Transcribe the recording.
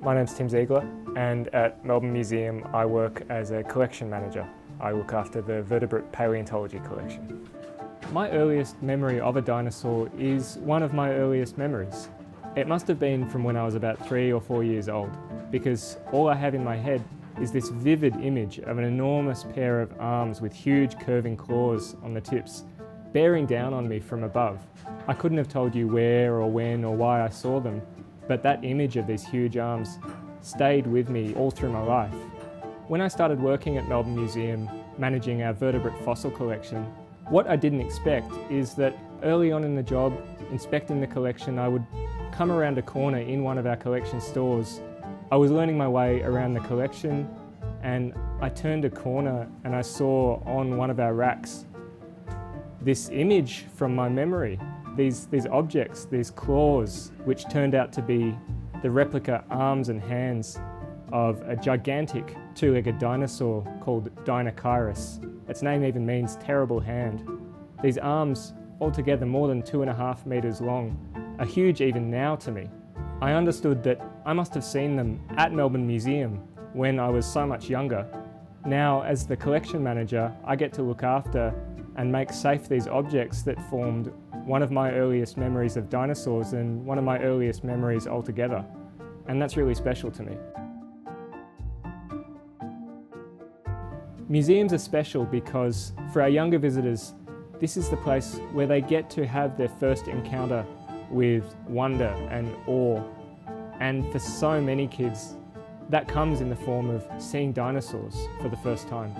My name's Tim Ziegler and at Melbourne Museum I work as a collection manager. I look after the vertebrate paleontology collection. My earliest memory of a dinosaur is one of my earliest memories. It must have been from when I was about three or four years old because all I have in my head is this vivid image of an enormous pair of arms with huge curving claws on the tips bearing down on me from above. I couldn't have told you where or when or why I saw them, but that image of these huge arms stayed with me all through my life. When I started working at Melbourne Museum, managing our vertebrate fossil collection, what I didn't expect is that early on in the job, inspecting the collection, I would come around a corner in one of our collection stores. I was learning my way around the collection and I turned a corner and I saw on one of our racks this image from my memory these, these objects, these claws, which turned out to be the replica arms and hands of a gigantic two-legged dinosaur called Deinocheirus. Its name even means terrible hand. These arms, altogether more than two and a half metres long, are huge even now to me. I understood that I must have seen them at Melbourne Museum when I was so much younger. Now, as the collection manager, I get to look after and make safe these objects that formed one of my earliest memories of dinosaurs and one of my earliest memories altogether. And that's really special to me. Museums are special because for our younger visitors, this is the place where they get to have their first encounter with wonder and awe. And for so many kids, that comes in the form of seeing dinosaurs for the first time.